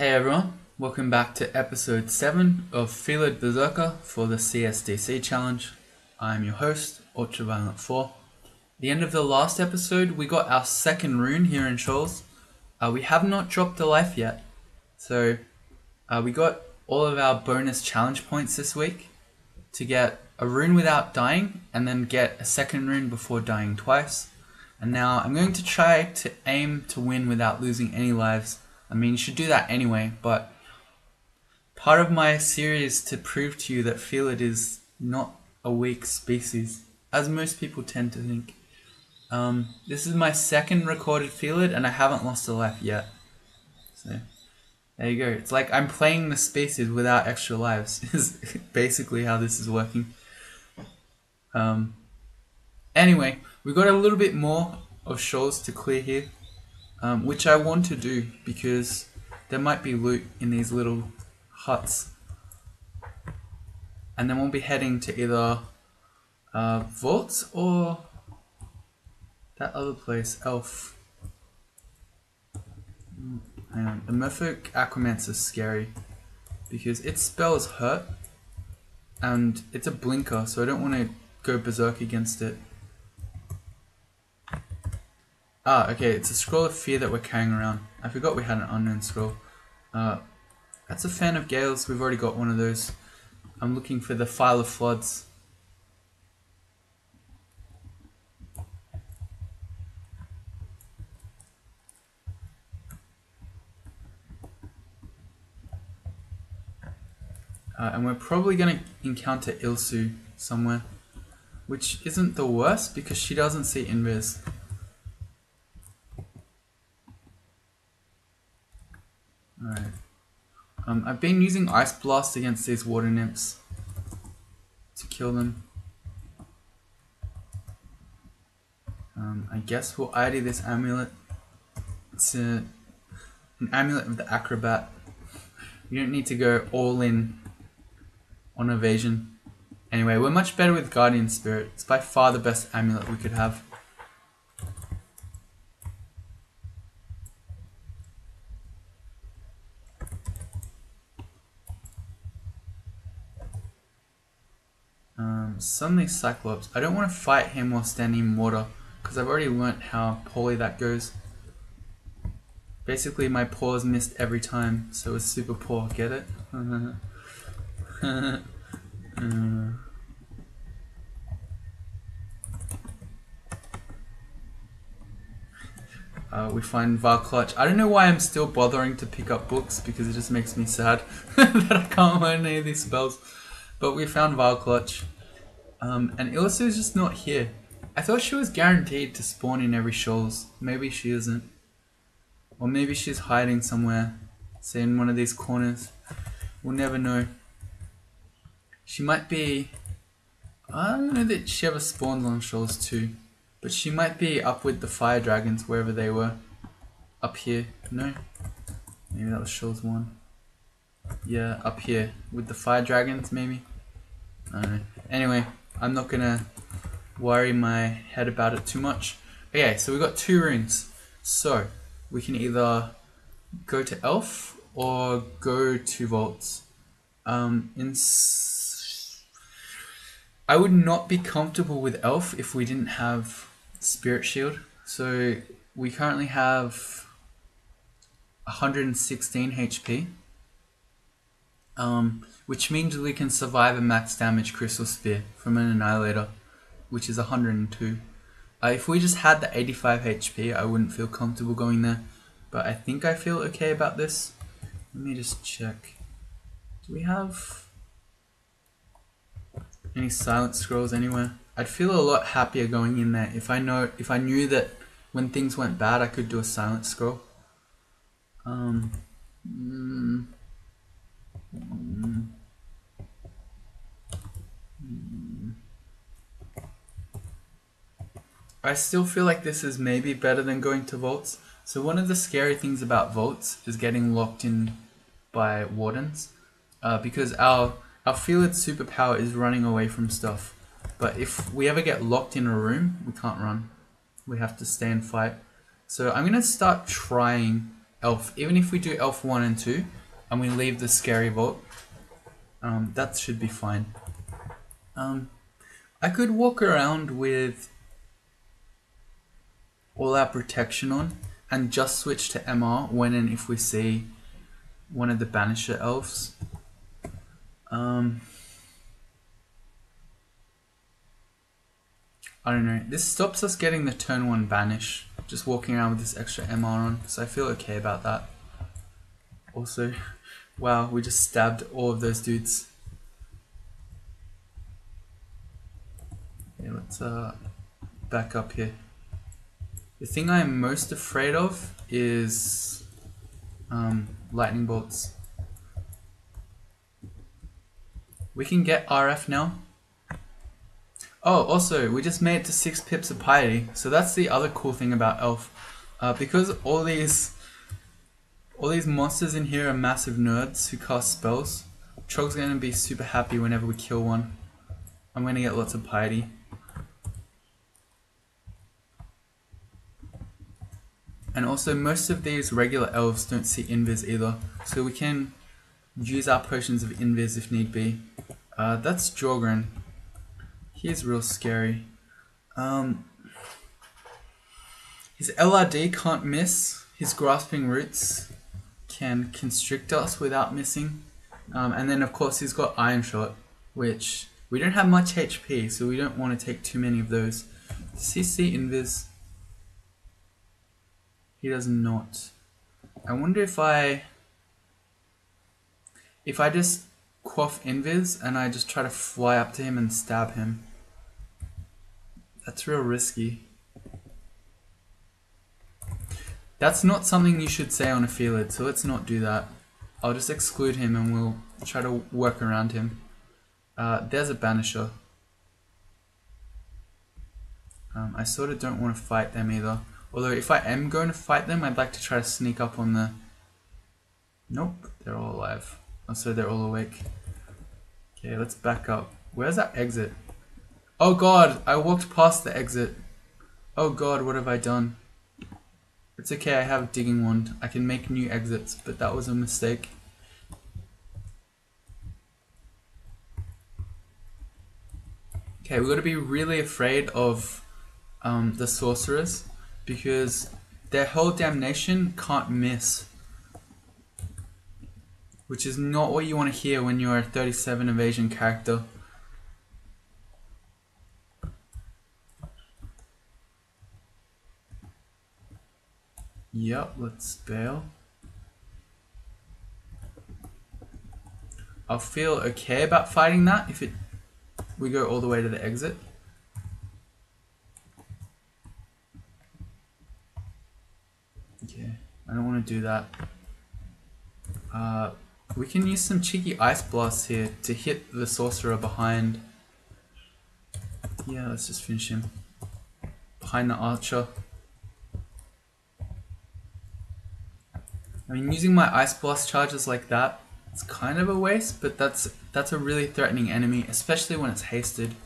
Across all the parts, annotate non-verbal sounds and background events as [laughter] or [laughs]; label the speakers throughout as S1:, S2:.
S1: Hey everyone, welcome back to episode 7 of Felid Berserker for the CSDC challenge. I'm your host, Ultraviolent4. The end of the last episode, we got our second rune here in Shoals. Uh, we have not dropped a life yet, so uh, we got all of our bonus challenge points this week to get a rune without dying and then get a second rune before dying twice. And now I'm going to try to aim to win without losing any lives. I mean, you should do that anyway, but part of my series to prove to you that Felid is not a weak species, as most people tend to think. Um, this is my second recorded Felid, and I haven't lost a life yet. So, there you go. It's like I'm playing the species without extra lives, [laughs] is basically how this is working. Um, anyway, we've got a little bit more of shoals to clear here, um, which I want to do because there might be loot in these little huts. And then we'll be heading to either uh, vaults or that other place, Elf. Hmm, hang on. The Merfolk Aquamancer is scary because its spells hurt and it's a blinker, so I don't want to go berserk against it. Ah, okay, it's a scroll of fear that we're carrying around. I forgot we had an unknown scroll. Uh, that's a fan of gales. We've already got one of those. I'm looking for the phial of floods. Uh, and we're probably going to encounter Ilsu somewhere. Which isn't the worst because she doesn't see invis. Alright. Um, I've been using Ice Blast against these water nymphs to kill them. Um, I guess we'll ID this amulet. It's an amulet of the acrobat. You don't need to go all in on evasion. Anyway, we're much better with Guardian Spirit. It's by far the best amulet we could have. Um, suddenly Cyclops. I don't want to fight him while standing in water because I've already learnt how poorly that goes. Basically, my paws missed every time, so it's super poor. Get it? [laughs] uh. Uh, we find Varclutch. I don't know why I'm still bothering to pick up books because it just makes me sad [laughs] that I can't learn any of these spells. But we found Varclutch. Um, and is just not here. I thought she was guaranteed to spawn in every shoals. Maybe she isn't. Or maybe she's hiding somewhere, say in one of these corners. We'll never know. She might be... I don't know that she ever spawns on shoals too. But she might be up with the fire dragons wherever they were. Up here. No? Maybe that was Shoals 1. Yeah, up here. With the fire dragons maybe? I. Anyway, I'm not gonna worry my head about it too much. Okay, so we've got two runes. So, we can either go to Elf or go to Vaults. Um, in I would not be comfortable with Elf if we didn't have Spirit Shield. So we currently have 116 HP, um, which means we can survive a max damage Crystal spear from an Annihilator, which is 102. Uh, if we just had the 85 HP, I wouldn't feel comfortable going there, but I think I feel okay about this. Let me just check. Do we have any silent scrolls anywhere? I'd feel a lot happier going in there if I know if I knew that when things went bad I could do a silent scroll. Um, mm, mm. I still feel like this is maybe better than going to vaults. So one of the scary things about vaults is getting locked in by wardens, uh, because our our Felid superpower is running away from stuff. But if we ever get locked in a room, we can't run. We have to stay and fight. So I'm going to start trying elf. Even if we do elf 1 and 2, and we leave the scary vault, um, that should be fine. Um, I could walk around with all our protection on and just switch to MR when and if we see one of the Banisher elves. Um, I don't know. This stops us getting the turn 1 Banish, just walking around with this extra MR on, so I feel okay about that. Also, [laughs] wow, we just stabbed all of those dudes. Okay, let's uh, back up here. The thing I am most afraid of is um, lightning bolts. We can get RF now. Oh, also, we just made it to 6 pips of piety, so that's the other cool thing about Elf. Uh, because all these all these monsters in here are massive nerds who cast spells, Trog's gonna be super happy whenever we kill one. I'm gonna get lots of piety. And also, most of these regular elves don't see invis either, so we can use our potions of invis if need be. Uh, that's Jorgrun. He's real scary. Um, his LRD can't miss. His grasping roots can constrict us without missing. Um, and then, of course, he's got Iron Shot, which we don't have much HP, so we don't want to take too many of those. CC Invis he does not. I wonder if I... If I just quaff Invis and I just try to fly up to him and stab him. That's real risky. That's not something you should say on a Felid, so let's not do that. I'll just exclude him and we'll try to work around him. Uh, there's a Banisher. Um, I sort of don't want to fight them either. Although if I am going to fight them, I'd like to try to sneak up on the... Nope, they're all alive. Oh, so they're all awake. Okay, let's back up. Where's that exit? Oh god, I walked past the exit. Oh god, what have I done? It's okay, I have a digging wand. I can make new exits, but that was a mistake. Okay, we got to be really afraid of um, the sorcerers because their hurl damnation can't miss. Which is not what you want to hear when you're a 37 evasion character. Yep, let's bail. I'll feel okay about fighting that if it we go all the way to the exit. I don't want to do that. Uh, we can use some cheeky ice blasts here to hit the sorcerer behind. Yeah, let's just finish him. Behind the archer. I mean, using my ice blast charges like that, it's kind of a waste, but that's that's a really threatening enemy, especially when it's hasted.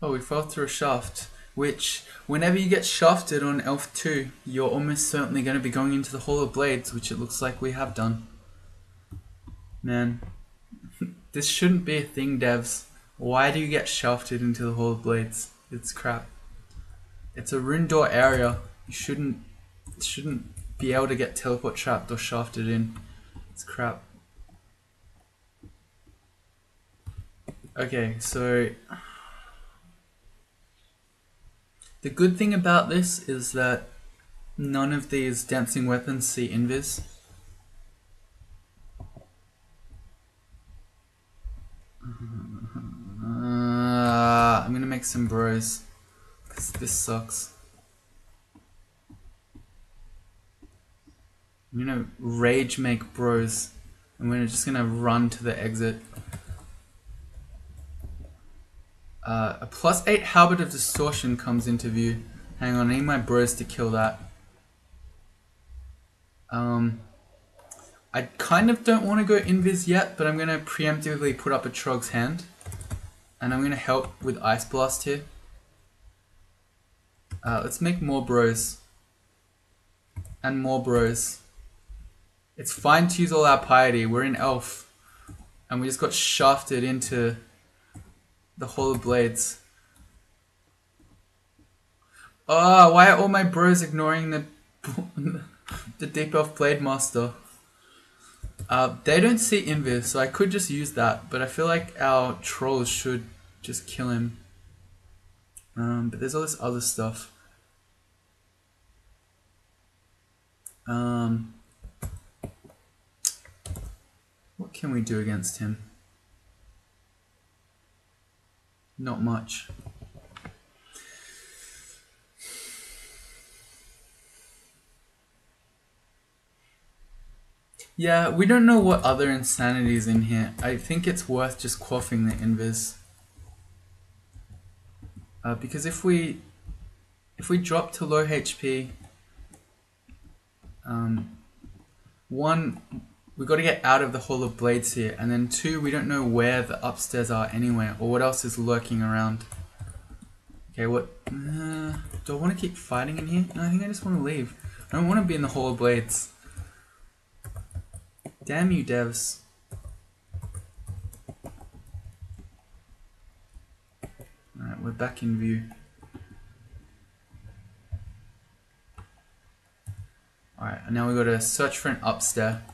S1: Oh, we fell through a shaft, which, whenever you get shafted on Elf 2, you're almost certainly going to be going into the Hall of Blades, which it looks like we have done. Man, [laughs] this shouldn't be a thing, devs. Why do you get shafted into the Hall of Blades? It's crap. It's a rune door area. You shouldn't shouldn't be able to get teleport trapped or shafted in. It's crap. Okay, so the good thing about this is that none of these dancing weapons see invis. Uh, I'm gonna make some bros. Cause this sucks. I'm gonna rage make bros. I'm gonna just gonna run to the exit. Uh, a plus 8 Halberd of Distortion comes into view. Hang on, I need my bros to kill that. Um, I kind of don't want to go Invis yet, but I'm going to preemptively put up a Trog's Hand. And I'm going to help with Ice Blast here. Uh, let's make more bros. And more bros. It's fine to use all our piety. We're in elf. And we just got shafted into the Hall of Blades. Oh, why are all my bros ignoring the [laughs] the Deep Elf Blade Master? Uh, they don't see Invis, so I could just use that, but I feel like our trolls should just kill him. Um, but there's all this other stuff. Um, what can we do against him? Not much. Yeah, we don't know what other insanities in here. I think it's worth just quaffing the invis. Uh, because if we if we drop to low HP, um, one, we got to get out of the Hall of Blades here, and then two, we don't know where the upstairs are anywhere, or what else is lurking around. Okay, what? Uh, do I want to keep fighting in here? No, I think I just want to leave. I don't want to be in the Hall of Blades. Damn you, devs. Alright, we're back in view. Alright, now we gotta search for an upstair.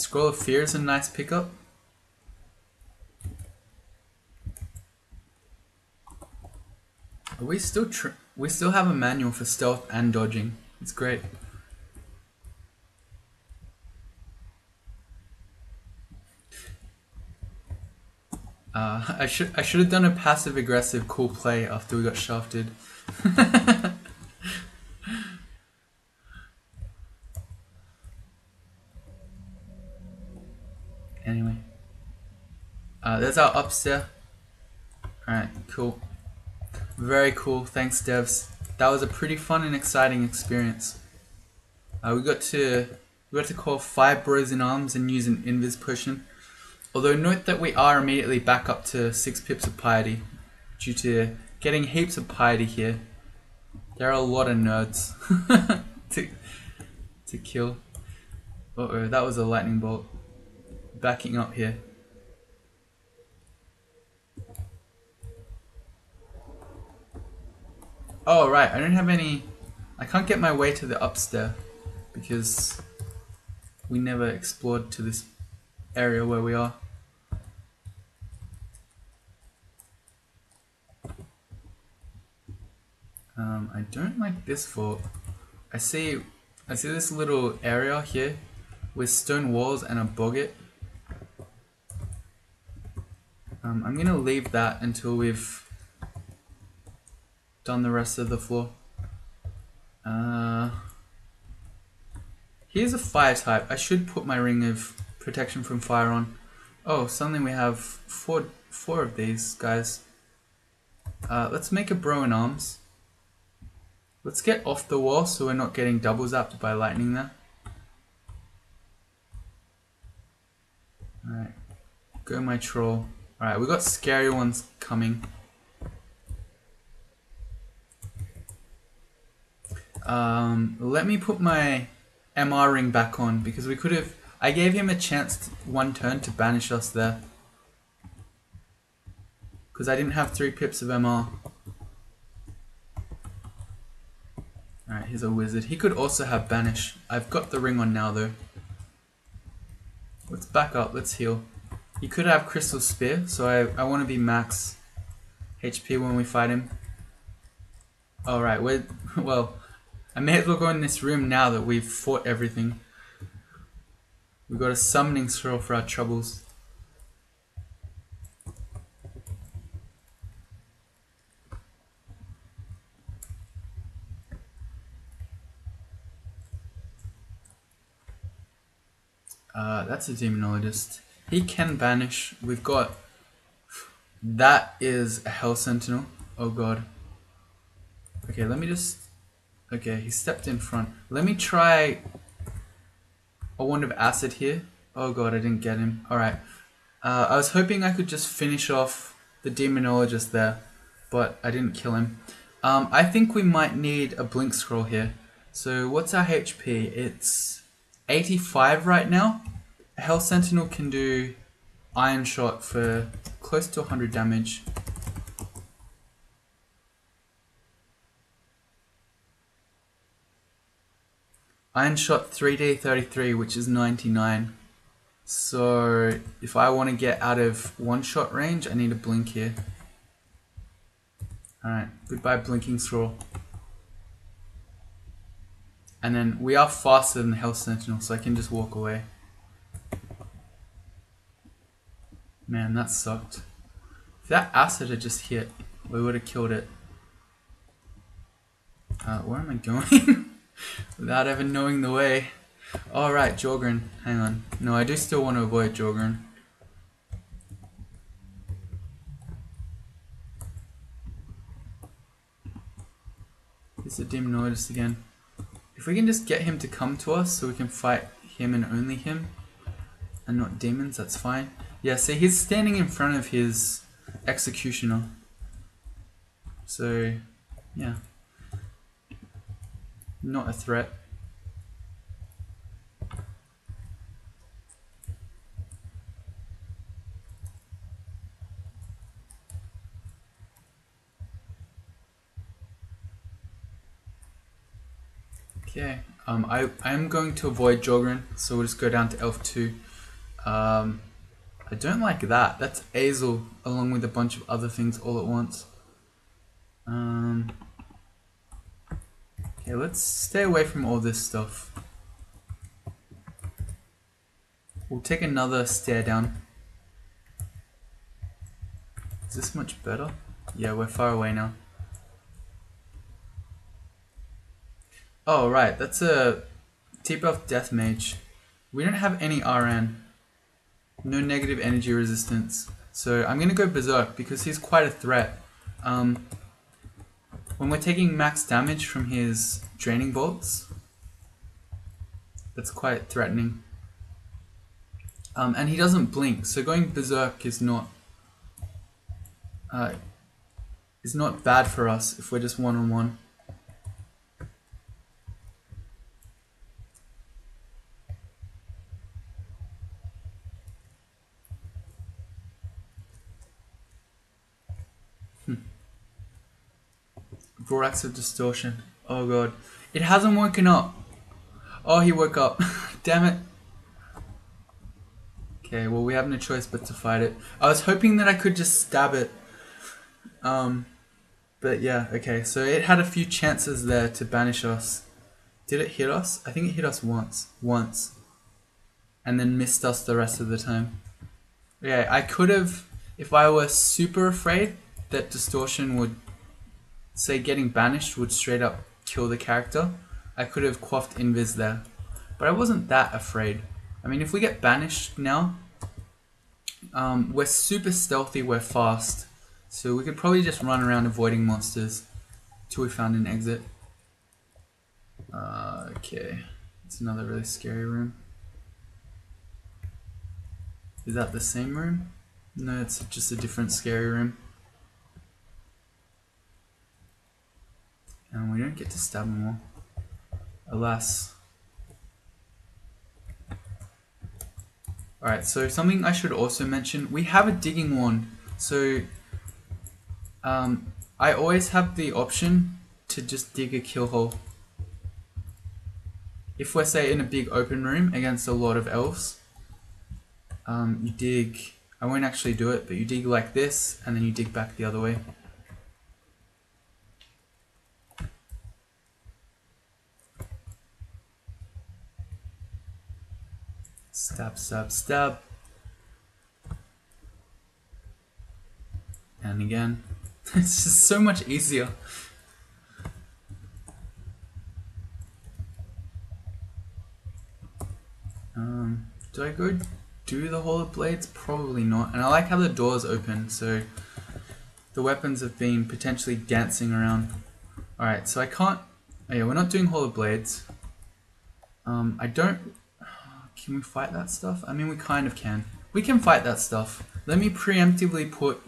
S1: Scroll of Fear is a nice pickup. Are we still we still have a manual for stealth and dodging. It's great. Uh, [laughs] I should I should have done a passive aggressive cool play after we got shafted. [laughs] uh, there's our upstairs. All right, cool. Very cool. Thanks, devs. That was a pretty fun and exciting experience. Uh, we got to we got to call five bros in arms and use an invis potion. Although note that we are immediately back up to six pips of piety due to getting heaps of piety here. There are a lot of nerds [laughs] to to kill. Uh oh, that was a lightning bolt. Backing up here. Oh, right. I don't have any... I can't get my way to the upstairs because we never explored to this area where we are. Um, I don't like this fort. I see, I see this little area here with stone walls and a boggart. Um, I'm gonna leave that until we've done the rest of the floor. Uh, here's a fire type. I should put my ring of protection from fire on. Oh, suddenly we have four, four of these guys. Uh, let's make a bro in arms. Let's get off the wall so we're not getting double zapped by lightning there. Alright, go my troll. Alright, we got scary ones coming. Um, let me put my MR ring back on because we could have. I gave him a chance to, one turn to banish us there. Because I didn't have three pips of MR. Alright, he's a wizard. He could also have banish. I've got the ring on now though. Let's back up, let's heal. He could have crystal spear, so I, I want to be max HP when we fight him. Alright, we're, [laughs] well, I may as well go in this room now that we've fought everything. We got a summoning scroll for our troubles. Uh, that's a demonologist. He can banish. We've got... That is a hell sentinel. Oh god. Okay, let me just Okay, he stepped in front. Let me try a wand of acid here. Oh god, I didn't get him. Alright. Uh, I was hoping I could just finish off the demonologist there, but I didn't kill him. Um, I think we might need a blink scroll here. So what's our HP? It's 85 right now. A Hell Sentinel can do Iron Shot for close to 100 damage. Iron Shot 3d33, which is 99. So if I want to get out of one shot range, I need a blink here. Alright, goodbye blinking scroll. And then we are faster than the Hell Sentinel, so I can just walk away. Man, that sucked. If that acid had just hit, we would have killed it. Uh, where am I going? [laughs] Without even knowing the way. Alright, Jorgrun. Hang on. No, I do still want to avoid Jorgrun. It's a dim Demonoidus again. If we can just get him to come to us so we can fight him and only him, and not demons, that's fine. Yeah, see, he's standing in front of his executioner. So, yeah. Not a threat. Okay, um, I, I'm going to avoid Jorgrun, so we'll just go down to Elf 2. Um, I don't like that. That's Aizul along with a bunch of other things all at once. Um, okay, let's stay away from all this stuff. We'll take another stair down. Is this much better? Yeah, we're far away now. Oh, right, that's a Deep Elf Death Mage. We don't have any RN. No negative energy resistance. So I'm going to go Berserk because he's quite a threat. Um, when we're taking max damage from his Draining Bolts, that's quite threatening. Um, and he doesn't blink, so going Berserk is not uh, is not bad for us if we're just one on one. Of Distortion. Oh god. It hasn't woken up. Oh, he woke up. [laughs] Damn it. Okay, well we have no choice but to fight it. I was hoping that I could just stab it. Um, but yeah, okay. So it had a few chances there to banish us. Did it hit us? I think it hit us once. Once. And then missed us the rest of the time. Yeah, I could have, if I were super afraid that Distortion would say getting banished would straight up kill the character, I could have quaffed invis there. But I wasn't that afraid. I mean, if we get banished now, um, we're super stealthy, we're fast. So we could probably just run around avoiding monsters till we found an exit. Uh, okay, it's another really scary room. Is that the same room? No, it's just a different scary room. And we don't get to stab more. Alas. Alright, so something I should also mention, we have a digging wand. So, um, I always have the option to just dig a kill hole. If we're say in a big open room against a lot of elves, um, you dig, I won't actually do it, but you dig like this, and then you dig back the other way. Stab, stab, stab. And again. [laughs] it's just so much easier. Um, do I go do the Hall of Blades? Probably not. And I like how the doors open, so the weapons have been potentially dancing around. Alright, so I can't... Oh yeah, we're not doing Hall of Blades. Um, I don't can we fight that stuff? I mean, we kind of can. we can fight that stuff. Let me preemptively put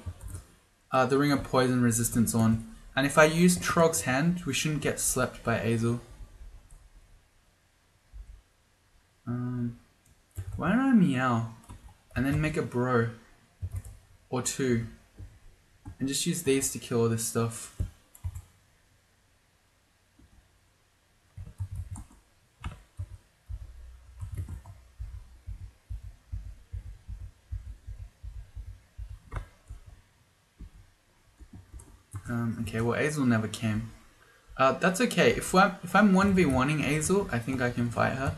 S1: uh, the Ring of Poison resistance on. And if I use Trog's Hand, we shouldn't get slept by Aizul. Um, why don't I meow? And then make a bro. Or two. And just use these to kill all this stuff. Um, okay, well, Aizul never came. Uh, that's okay. If I'm if I'm one v oneing Aizul, I think I can fight her.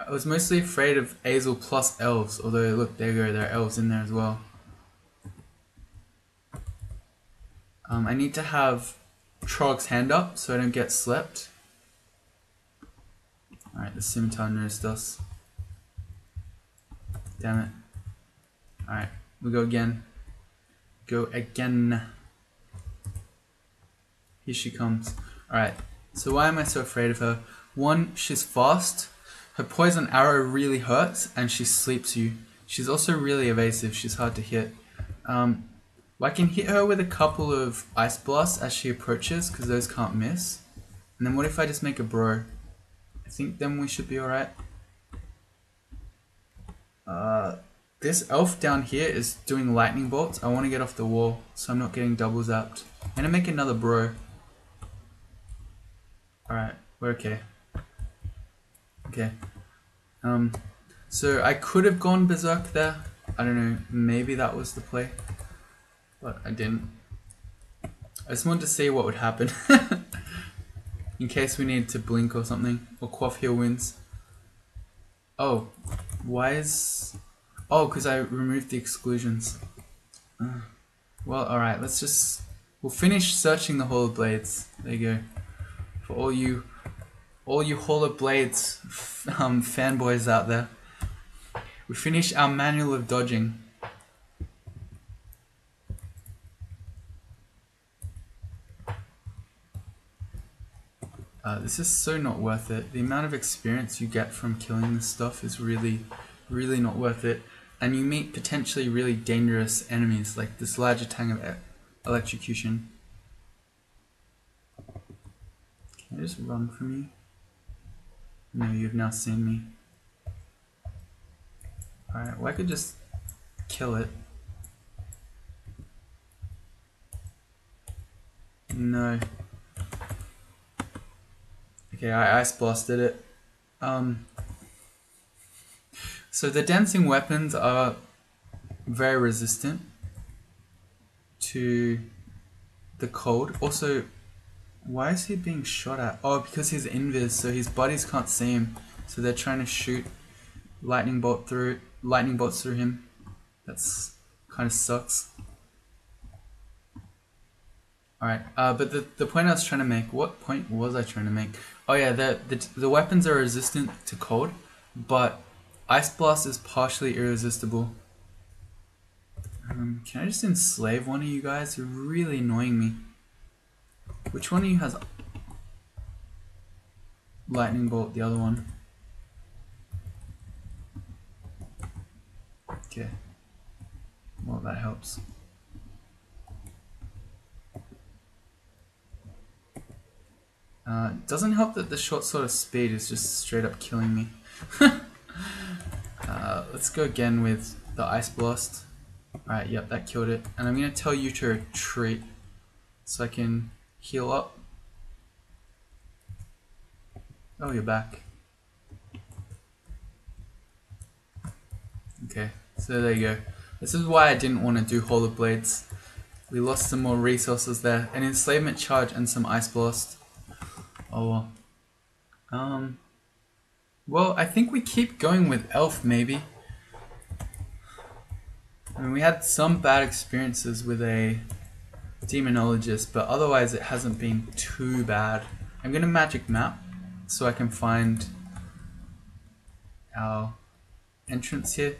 S1: I was mostly afraid of Aizul plus elves, although look, there go, there are elves in there as well. Um, I need to have Trog's hand up so I don't get slept. Alright, the scimitar noticed us. Damn it. Alright, we go again. Go again. Here she comes. Alright, so why am I so afraid of her? One, she's fast. Her poison arrow really hurts and she sleeps you. She's also really evasive. She's hard to hit. Um, well, I can hit her with a couple of ice blasts as she approaches because those can't miss. And then what if I just make a bro? I think then we should be alright. Uh, this elf down here is doing lightning bolts. I want to get off the wall so I'm not getting double zapped. I'm going to make another bro. Alright, we're okay. Okay. Um, so I could have gone berserk there. I don't know, maybe that was the play. But I didn't. I just wanted to see what would happen. [laughs] In case we need to blink or something. Or Quaff heal wounds. Oh, why is... Oh, because I removed the exclusions. Uh, well, alright, let's just... We'll finish searching the Hall of Blades. There you go. For all you... All you Hall of Blades [laughs] um, fanboys out there. We finish our manual of dodging. Uh, this is so not worth it. The amount of experience you get from killing this stuff is really, really not worth it. And you meet potentially really dangerous enemies like this lajatang of electrocution. Can I just run from you? No, you've now seen me. Alright, well I could just kill it. No. Okay, I ice blasted it. Um, so the dancing weapons are very resistant to the cold. Also, why is he being shot at? Oh, because he's invis, so his buddies can't see him. So they're trying to shoot lightning bolt through lightning bolts through him. That's kind of sucks. Alright, uh, but the, the point I was trying to make, what point was I trying to make? Oh yeah, the, the, the weapons are resistant to cold, but Ice Blast is partially irresistible. Um, can I just enslave one of you guys? You're really annoying me. Which one of you has Lightning Bolt, the other one? Okay. Well, that helps. Uh, doesn't help that the short sword of speed is just straight up killing me. [laughs] uh, let's go again with the ice blast. Alright, yep, that killed it. And I'm gonna tell you to retreat so I can heal up. Oh, you're back. Okay, so there you go. This is why I didn't want to do Hall of Blades. We lost some more resources there. An enslavement charge and some ice blast. Oh well. Um. Well, I think we keep going with Elf, maybe. I mean, we had some bad experiences with a demonologist, but otherwise it hasn't been too bad. I'm gonna magic map so I can find our entrance here,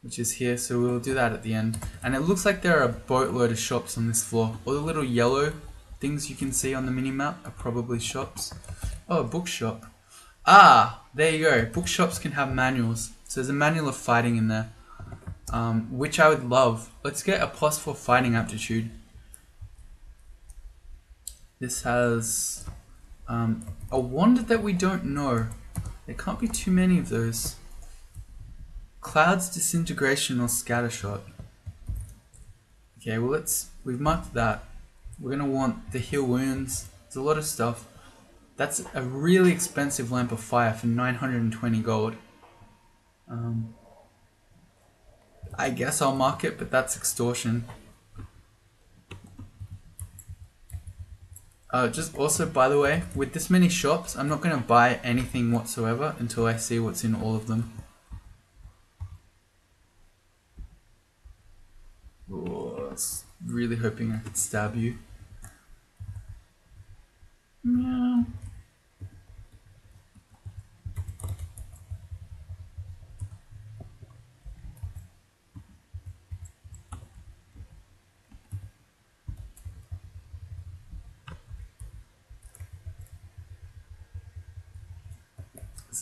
S1: which is here, so we'll do that at the end. And it looks like there are a boatload of shops on this floor. All the little yellow things you can see on the mini map are probably shops. Oh, a bookshop. Ah, there you go. Bookshops can have manuals. So there's a manual of fighting in there, um, which I would love. Let's get a plus for fighting aptitude. This has um, a wand that we don't know. There can't be too many of those. Cloud's disintegration or scattershot. Okay, well let's we've marked that. We're gonna want the heal wounds. There's a lot of stuff. That's a really expensive lamp of fire for 920 gold. Um, I guess I'll mark it, but that's extortion. Uh, just also, by the way, with this many shops, I'm not going to buy anything whatsoever until I see what's in all of them. Oh, I was really hoping I could stab you. Meow.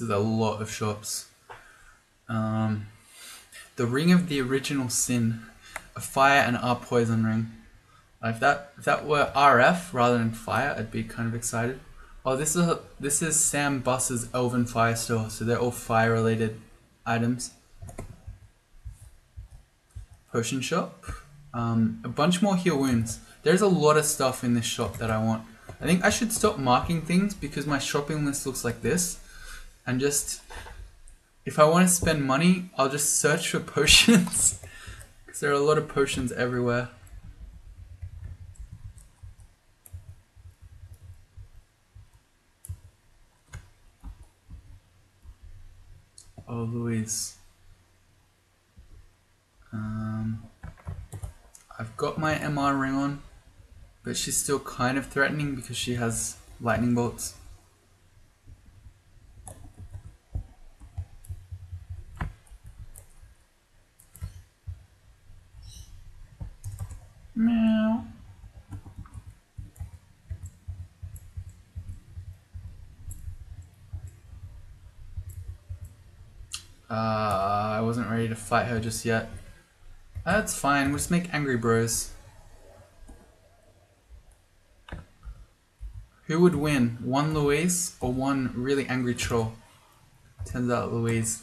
S1: This is a lot of shops. Um, the Ring of the Original Sin, a fire and a poison ring. If that if that were RF rather than fire, I'd be kind of excited. Oh, this is a, this is Sam Buss's Elven Fire Store, so they're all fire related items. Potion shop, um, a bunch more heal wounds. There's a lot of stuff in this shop that I want. I think I should stop marking things because my shopping list looks like this and just if I want to spend money, I'll just search for [laughs] potions because there are a lot of potions everywhere. Oh, Louise. Um, I've got my MR ring on, but she's still kind of threatening because she has lightning bolts. Meow. Uh, I wasn't ready to fight her just yet. That's fine, we'll just make angry bros. Who would win, one Louise or one really angry troll? Turns out Louise.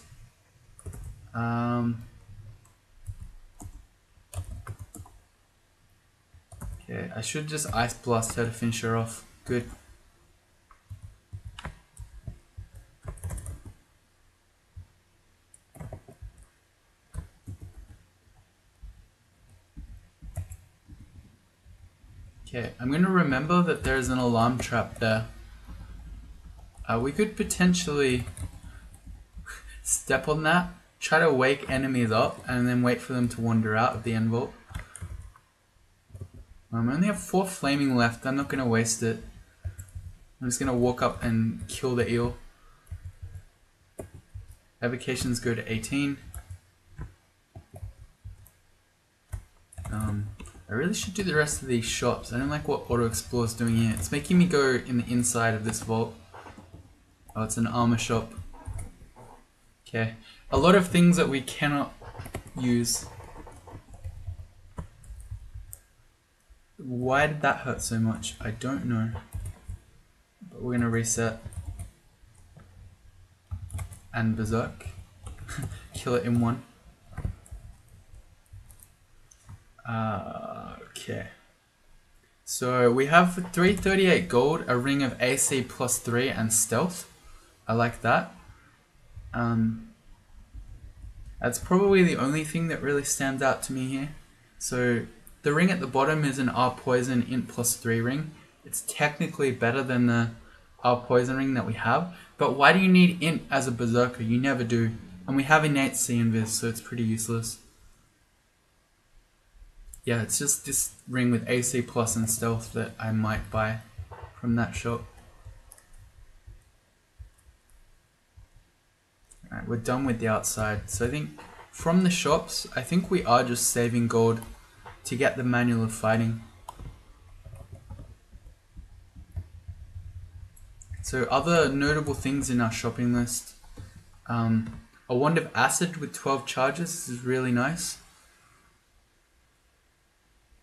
S1: Um, Okay, I should just Ice Blast her to finish her off. Good. Okay, I'm going to remember that there's an alarm trap there. Uh, we could potentially [laughs] step on that, try to wake enemies up, and then wait for them to wander out of the end vault. Um, I only have four flaming left. I'm not going to waste it. I'm just going to walk up and kill the eel. Evocations go to 18. Um, I really should do the rest of these shops. I don't like what Auto Explore is doing here. It's making me go in the inside of this vault. Oh, it's an armor shop. Okay. A lot of things that we cannot use. Why did that hurt so much? I don't know. But we're gonna reset. And Berserk. [laughs] Kill it in one. Uh, okay. So we have 338 gold, a ring of AC plus 3 and stealth. I like that. Um, that's probably the only thing that really stands out to me here. So the ring at the bottom is an R Poison Int plus 3 ring. It's technically better than the R Poison ring that we have, but why do you need Int as a Berserker? You never do. And we have innate C Invis, so it's pretty useless. Yeah, it's just this ring with AC plus and stealth that I might buy from that shop. Alright, we're done with the outside. So I think from the shops, I think we are just saving gold to get the manual of fighting. So other notable things in our shopping list. Um, a wand of acid with 12 charges is really nice.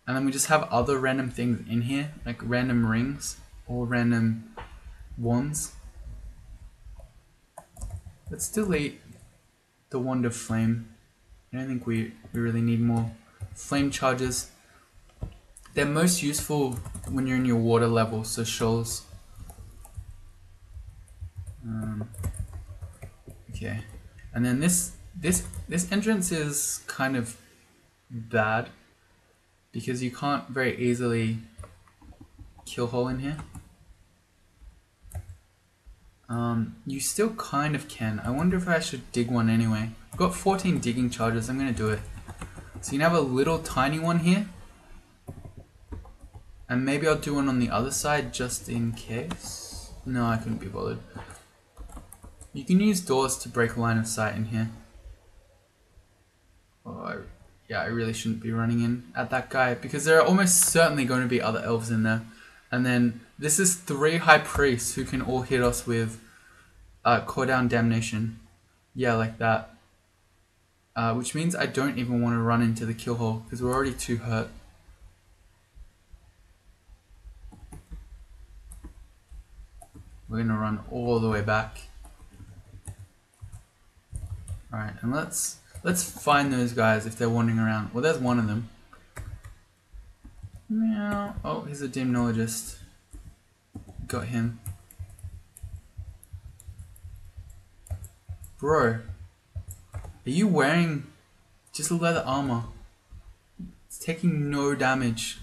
S1: And then we just have other random things in here, like random rings or random wands. Let's delete the wand of flame. I don't think we, we really need more flame charges. They're most useful when you're in your water level, so shoals. Um, okay, and then this this this entrance is kind of bad because you can't very easily kill hole in here. Um, you still kind of can. I wonder if I should dig one anyway. I've got 14 digging charges. I'm going to do it. So you can have a little tiny one here. And maybe I'll do one on the other side just in case. No, I couldn't be bothered. You can use doors to break a line of sight in here. Oh, I, yeah, I really shouldn't be running in at that guy because there are almost certainly going to be other elves in there. And then this is three high priests who can all hit us with uh, hurl down damnation. Yeah, like that. Uh, which means I don't even want to run into the kill hole because we're already too hurt. We're gonna run all the way back. Alright, and let's let's find those guys if they're wandering around. Well, there's one of them. Meow. Oh, he's a demonologist. Got him. Bro, are you wearing just leather armor? It's taking no damage.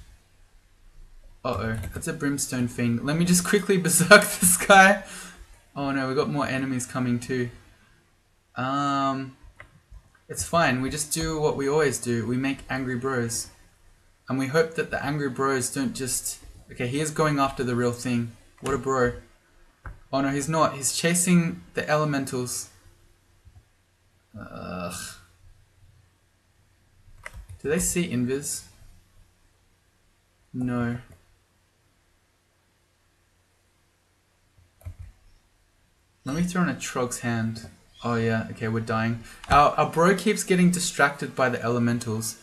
S1: Uh-oh, that's a brimstone fiend. Let me just [laughs] quickly berserk this guy. Oh no, we got more enemies coming too. Um, it's fine. We just do what we always do. We make angry bros. And we hope that the angry bros don't just... Okay, he is going after the real thing. What a bro. Oh no, he's not. He's chasing the elementals. Ugh. Do they see invis? No. Let me throw in a Trog's hand. Oh yeah, okay, we're dying. Our, our bro keeps getting distracted by the elementals.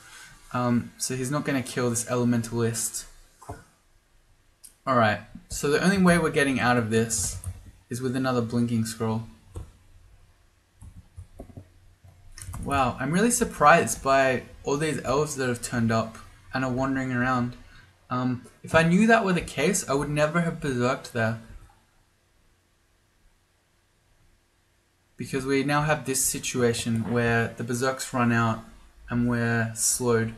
S1: Um, so he's not going to kill this elementalist. Alright, so the only way we're getting out of this is with another blinking scroll. Wow, I'm really surprised by all these elves that have turned up and are wandering around. Um, if I knew that were the case, I would never have berserked there. because we now have this situation where the berserks run out and we're slowed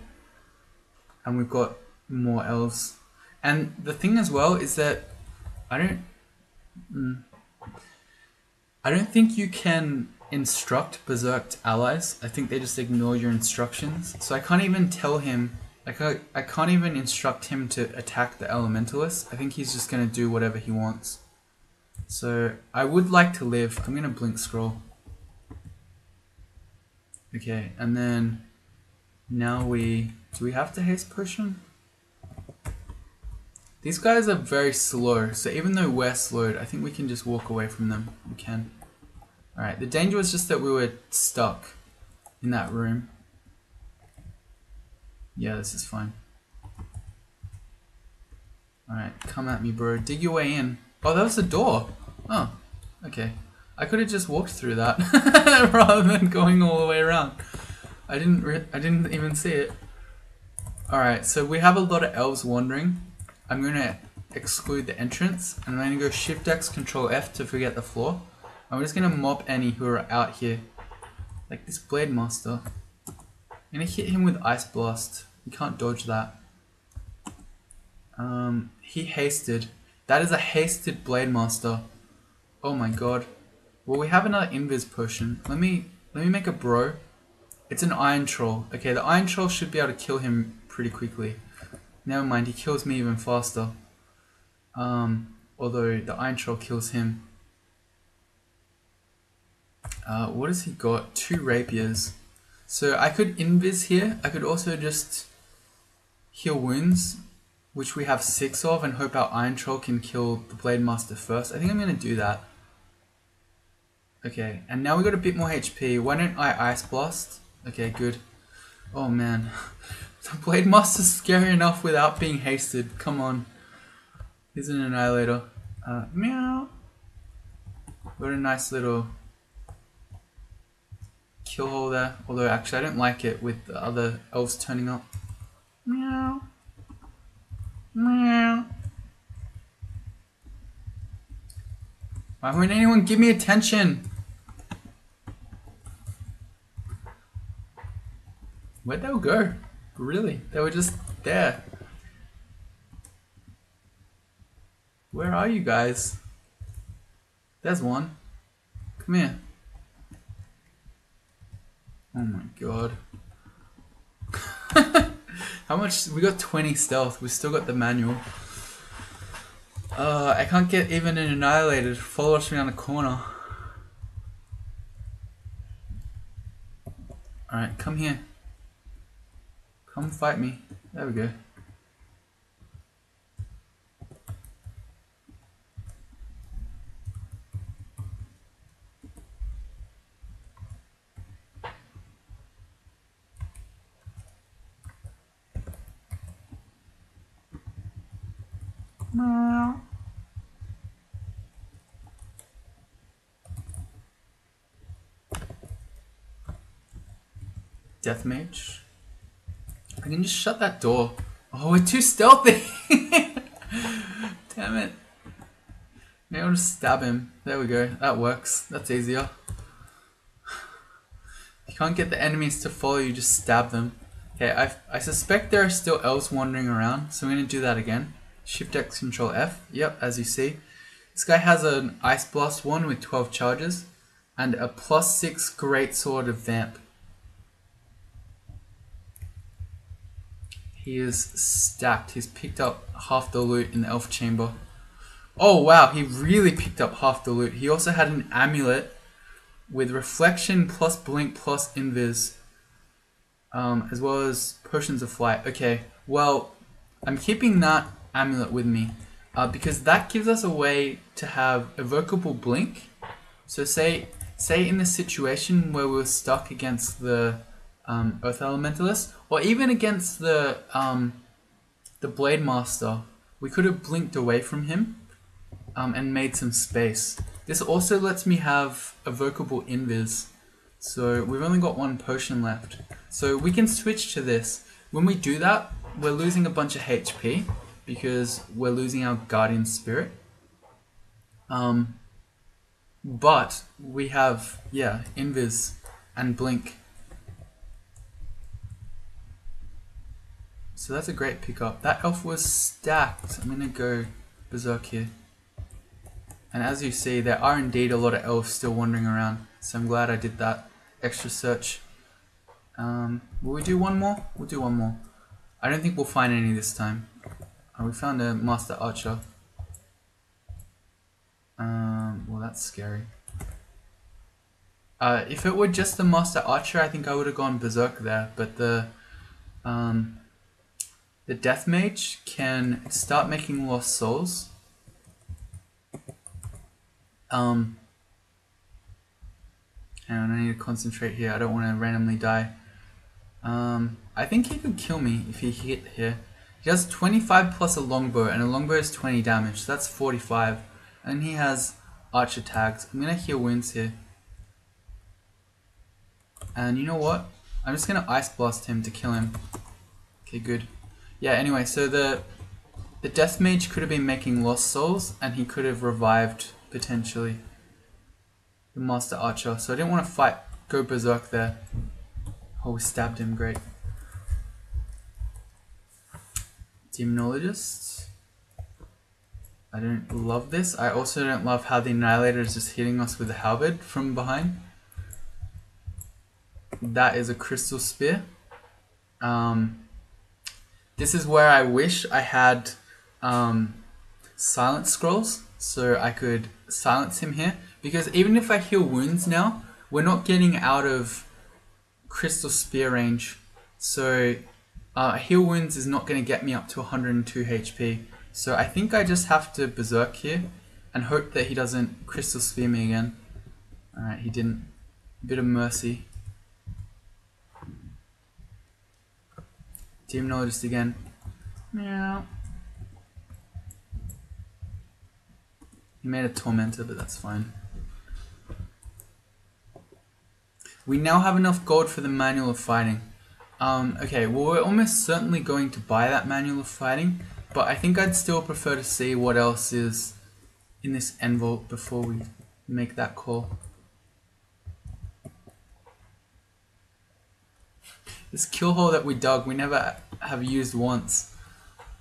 S1: and we've got more elves and the thing as well is that I don't mm, I don't think you can instruct berserked allies I think they just ignore your instructions so I can't even tell him like I, I can't even instruct him to attack the elementalist I think he's just gonna do whatever he wants so I would like to live. I'm gonna blink scroll. Okay, and then now we do we have to haste potion? These guys are very slow, so even though we're slowed, I think we can just walk away from them. We can. Alright, the danger was just that we were stuck in that room. Yeah, this is fine. Alright, come at me, bro. Dig your way in. Oh, that was the door. Oh, okay. I could have just walked through that [laughs] rather than going all the way around. I didn't. I didn't even see it. All right, so we have a lot of elves wandering. I'm gonna exclude the entrance, and I'm gonna go Shift X, Control F to forget the floor. I'm just gonna mob any who are out here, like this Blade Master. I'm gonna hit him with Ice Blast. You can't dodge that. Um, he hasted. That is a hasted Blade Master. Oh my god. Well, we have another invis potion. Let me let me make a bro. It's an iron troll. Okay, the iron troll should be able to kill him pretty quickly. Never mind, he kills me even faster. Um, although the iron troll kills him. Uh, what has he got? Two rapiers. So I could invis here. I could also just heal wounds which we have six of, and hope our Iron Troll can kill the Blade Master first. I think I'm going to do that. Okay, and now we got a bit more HP. Why don't I Ice Blast? Okay, good. Oh man. [laughs] The Blade Master's scary enough without being hasted. Come on. He's an Annihilator. Uh, meow. What a nice little kill hole there. Although actually I don't like it with the other elves turning up. Meow. Meow. Why won't anyone give me attention? Where'd they all go? Really? They were just there. Where are you guys? There's one. Come here. Oh my god. [laughs] How much? We got 20 stealth. We still got the manual. Uh, I can't get even an annihilator. Follow us around the corner. Alright, come here. Come fight me. There we go. I can just shut that door. Oh, we're too stealthy. [laughs] Damn it. Maybe I'll just stab him. There we go. That works. That's easier. You can't get the enemies to follow you, just stab them. Okay, I, I suspect there are still elves wandering around, so I'm going to do that again. Shift X Control F. Yep, as you see. This guy has an Ice Blast one with 12 charges and a plus 6 Great Sword of Vamp. He is stacked. He's picked up half the loot in the elf chamber. Oh wow, he really picked up half the loot. He also had an amulet with reflection plus blink plus invis. Um, as well as potions of flight. Okay, well, I'm keeping that amulet with me uh, because that gives us a way to have evocable blink. So say say in the situation where we're stuck against the um, Earth Elementalist, or even against the um, the Blade Master, we could have blinked away from him um, and made some space. This also lets me have evocable invis. So we've only got one potion left. So we can switch to this. When we do that, we're losing a bunch of HP because we're losing our Guardian Spirit. Um, but we have, yeah, Invis and Blink So that's a great pickup. That elf was stacked. I'm gonna go berserk here. And as you see, there are indeed a lot of elves still wandering around. So I'm glad I did that extra search. Um, will we do one more? We'll do one more. I don't think we'll find any this time. Oh, we found a Master Archer. Um, well, that's scary. Uh, if it were just the Master Archer, I think I would have gone Berserk there. But the um, the Death Mage can start making lost souls. Um, and I need to concentrate here. I don't want to randomly die. Um, I think he could kill me if he hit here. He has 25 plus a longbow, and a longbow is 20 damage, so that's 45. And he has archer tags. I'm gonna heal wounds here. And you know what? I'm just gonna ice blast him to kill him. Okay, good. Yeah, anyway, so the the Death Mage could have been making Lost Souls, and he could have revived, potentially, the Master Archer. So I didn't want to fight, go Berserk there. Oh, we stabbed him, great. Demonologist. I don't love this. I also don't love how the Annihilator is just hitting us with the Halberd from behind. That is a Crystal Spear. Um, this is where I wish I had um, silence scrolls so I could silence him here. Because even if I heal wounds now, we're not getting out of crystal spear range. So Uh, heal wounds is not going to get me up to 102 HP. So I think I just have to berserk here and hope that he doesn't crystal spear me again. Alright, he didn't. Bit of mercy. Demonologist again. Meow. He made a tormentor, but that's fine. We now have enough gold for the manual of fighting. Um, okay, well we're almost certainly going to buy that manual of fighting, but I think I'd still prefer to see what else is in this envelope before we make that call. This kill hole that we dug, we never have used once.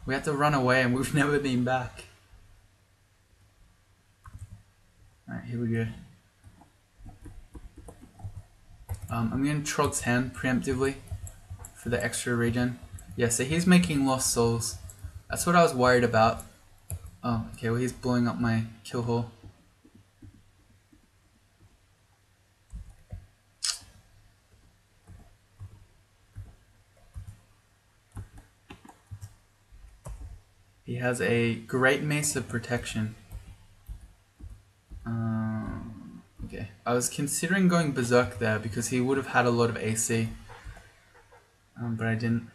S1: We had to run away and we've [laughs] never been back. Alright, here we go. Um, I'm going to Trog's Hand preemptively for the extra regen. Yeah, so he's making lost souls. That's what I was worried about. Oh, okay, well he's blowing up my kill hole. He has a great mace of protection. Um, okay, I was considering going berserk there because he would have had a lot of AC, um, but I didn't.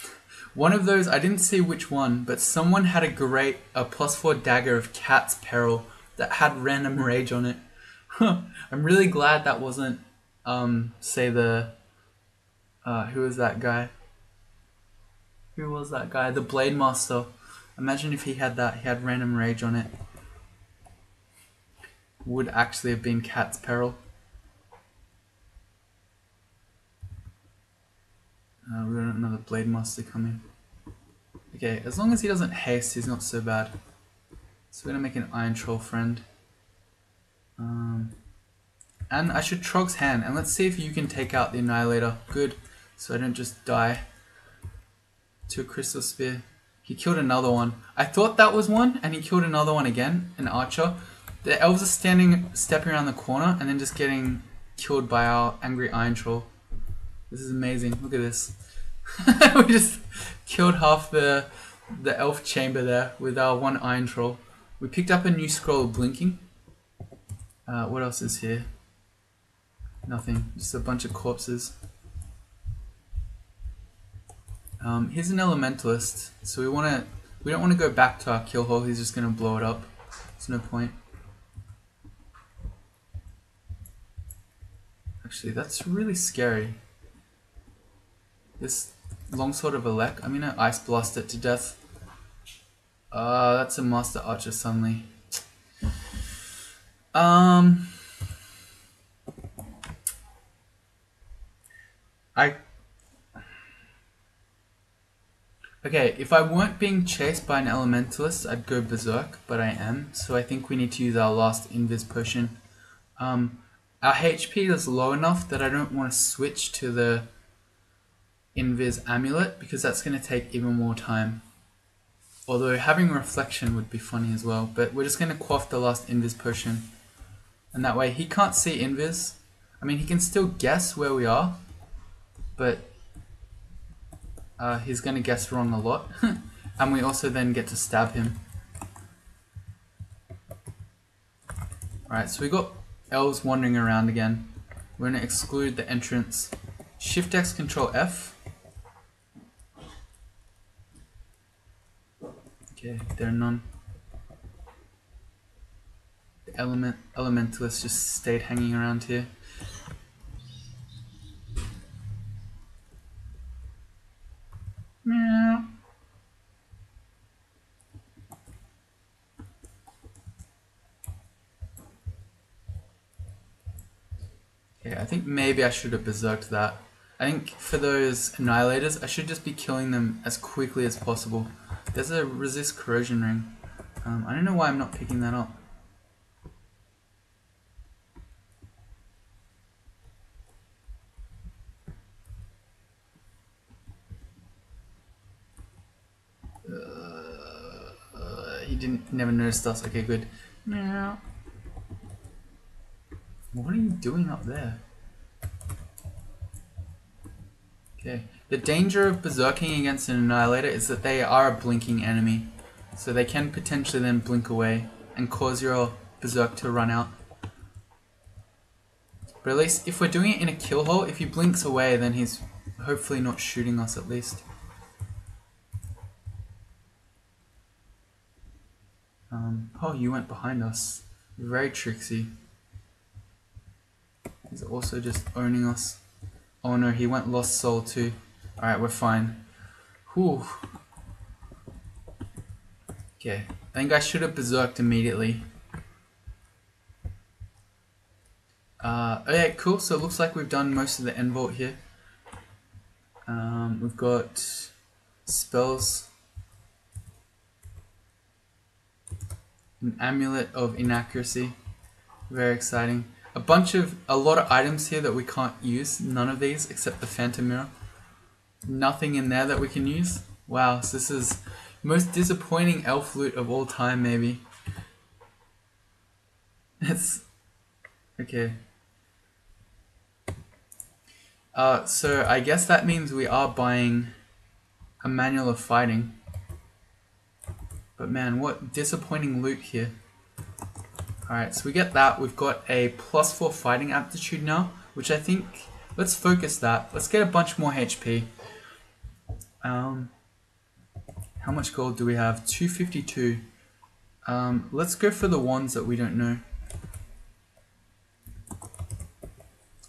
S1: [laughs] One of those, I didn't see which one, but someone had a great, a plus four dagger of Cat's Peril that had random rage on it. [laughs] I'm really glad that wasn't, um, say the, uh, who was that guy? Who was that guy? The Blade Master. Imagine if he had that, he had random rage on it. Would actually have been Cat's Peril. Uh, we got another Blade Master coming. Okay, as long as he doesn't haste, he's not so bad. So we're gonna make an Iron Troll friend. Um, and I should Trog's Hand, and let's see if you can take out the Annihilator. Good, so I don't just die to a Crystal Spear. He killed another one. I thought that was one, and he killed another one again, an Archer. The elves are standing, stepping around the corner, and then just getting killed by our angry Iron Troll. This is amazing. Look at this. [laughs] we just killed half the the elf chamber there with our one iron troll. We picked up a new scroll of blinking. Uh, what else is here? Nothing. Just a bunch of corpses. Um, here's an elementalist. So we want to. We don't want to go back to our kill hole. He's just going to blow it up. There's no point. Actually, that's really scary. This longsword of Elec. I'm gonna ice blast it to death. Uh, that's a master archer suddenly. Um, I. Okay, if I weren't being chased by an elementalist, I'd go berserk, but I am, so I think we need to use our last invis potion. Um, our HP is low enough that I don't want to switch to the Invis Amulet because that's going to take even more time. Although having Reflection would be funny as well, but we're just going to quaff the last Invis potion. And that way he can't see Invis. I mean, he can still guess where we are, but uh, he's going to guess wrong a lot. [laughs] and we also then get to stab him. Alright, so we got elves wandering around again. We're going to exclude the entrance. Shift X Control F Okay, there are none. The element elementalists just stayed hanging around here. Okay, I think maybe I should have berserked that. I think for those annihilators, I should just be killing them as quickly as possible. There's a resist corrosion ring. Um, I don't know why I'm not picking that up. Uh, uh, he didn't never noticed us. Okay, good. Meow. What are you doing up there? Okay. The danger of berserking against an annihilator is that they are a blinking enemy. So they can potentially then blink away and cause your berserk to run out. But at least if we're doing it in a kill hole, if he blinks away then he's hopefully not shooting us at least. Um, oh, you went behind us. Very tricksy. He's also just owning us. Oh no, he went Lost Soul too. Alright, we're fine. Whew. Okay, I think I should have berserked immediately. Uh, okay, cool. So it looks like we've done most of the end vault here. Um, we've got spells. An amulet of inaccuracy. Very exciting. A bunch of, a lot of items here that we can't use. None of these except the phantom mirror. Nothing in there that we can use. Wow, so this is most disappointing elf loot of all time maybe. It's, okay. Uh, so I guess that means we are buying a manual of fighting. But man, what disappointing loot here. Alright, so we get that. We've got a plus 4 fighting aptitude now, which I think... Let's focus that. Let's get a bunch more HP. Um, how much gold do we have? 252. Um, let's go for the ones that we don't know.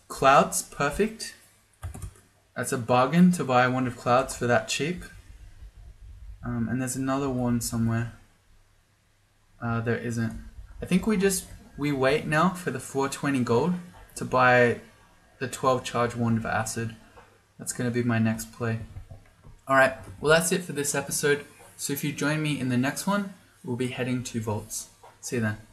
S1: Clouds, perfect. That's a bargain to buy wand of clouds for that cheap. Um, and there's another one somewhere. Uh, there isn't. I think we just we wait now for the 420 gold to buy the 12 charge wand of acid. That's going to be my next play. Alright, well that's it for this episode. So if you join me in the next one, we'll be heading to vaults. See you then.